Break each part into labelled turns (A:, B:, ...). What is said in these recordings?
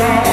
A: song.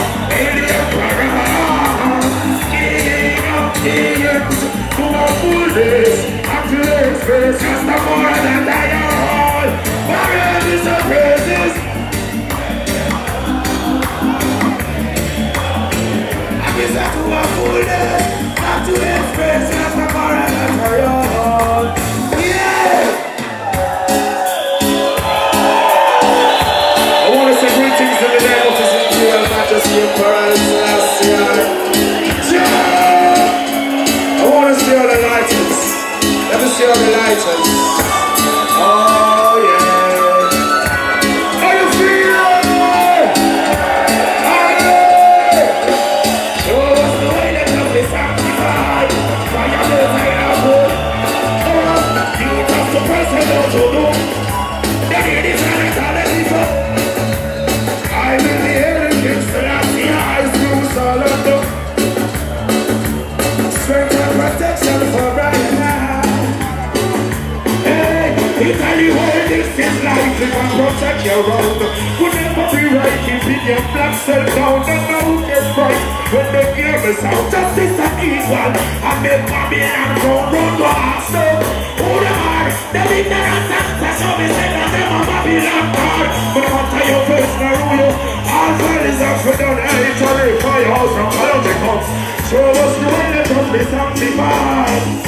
A: If I protect your road. Could never be right, keeping your black cell down and now get right. When the game is out, justice and equal. I make Babylon go run to us. Who the are? The ignorant and special, me say that them are Babylon God. But to your face, now you. All valleys are for and Italy, firehouse from Colombia comes. Show us the way that must be sanctified.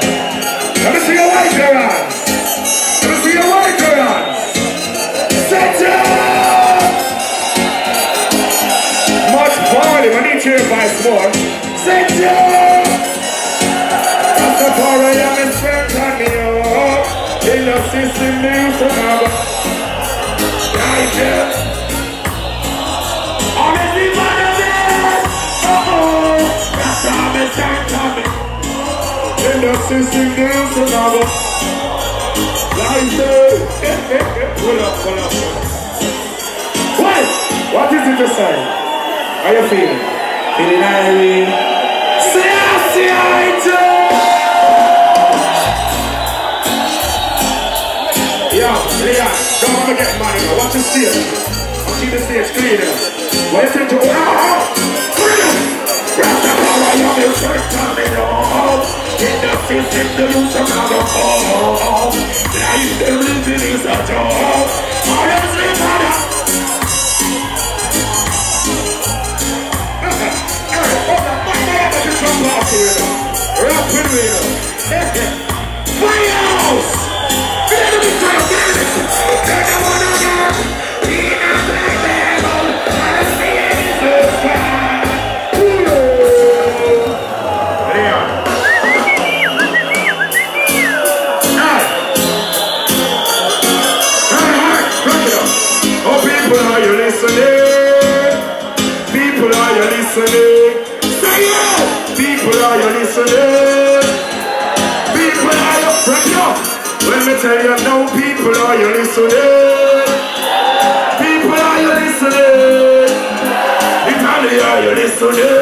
A: To have. Right there. Honestly, man, of it. Uh-oh. That's how me stand on me. In the system, news to have. Right there. Pull up, pull up. What? What is it to say? How you feeling? Feeling Irene? Say, I see I Yo, Leon, don't wanna get money. Watch the stage. I'll keep the stage clean now. What you think to oh, freedom? Rastafari, I'm your first time in all. In the system, the use now, oh, people, are you listening? People, are you listening? Say it! People, are you listening? People, are you it up? When me tell you now, people, are you listening? People, are you listening? Italy, are you listening?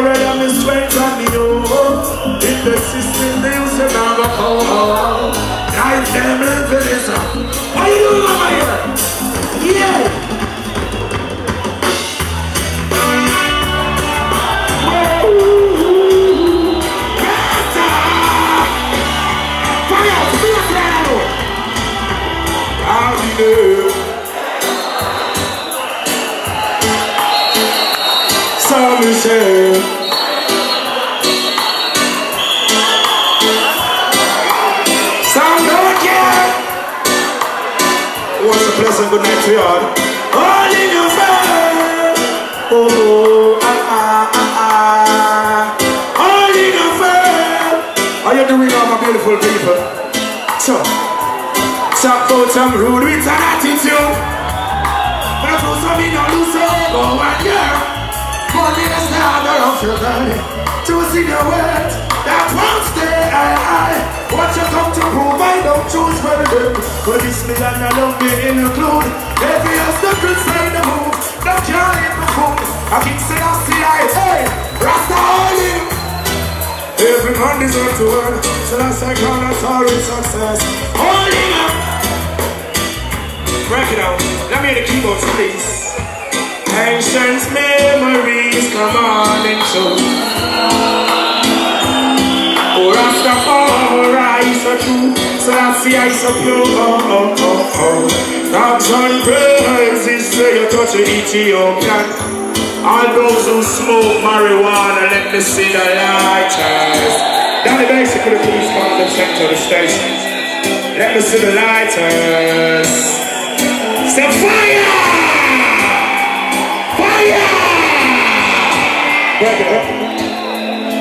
A: Rastafari, I'm in strength on you. In the system, they use an alcohol. Life them living is up. What you doing over Night to you all in your friend Oh, ah, ah, ah, ah. All in your friend How you doing all my beautiful people? So Talk about some rude with an attitude. But for some in no lose go and yeah. Money is the order of your body To see the world that won't stay. high, high But this me and I love me include. Every obstacle say the move, don't can't eat the food. I keep saying I see I, hey, Rasta all in. Every man deserves to earn, so that's I call us all success. Holding up. Break it out. Let me hear the keyboards, please. Ancient memories come on and show. Oh, Rastafari, so true. See I so pure. Oh, oh, oh, oh. Dogs and praises say you touch an Ethiopian. All those who smoke marijuana, let me see the lighters. Danny basically please come to the center of the station. Let me see the lighters. Say fire! Fire!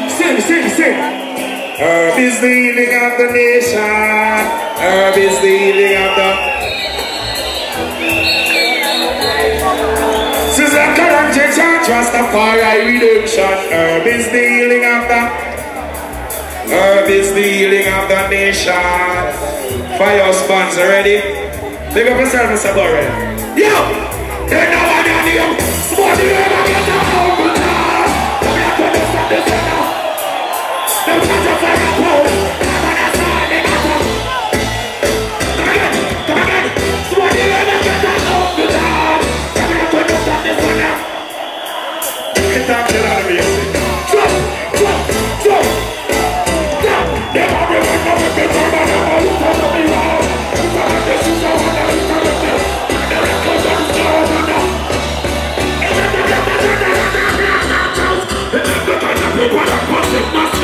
A: Sing, sing, sing. Herb is the healing of the nation. Herb is the healing of the... Susan Karanje Church, Rastafari redemption. Herb is the healing of the... Herb is the healing of the nation. Fire sponsor ready? Big up yourself, Mr. Burrell. Yo! What a pussy must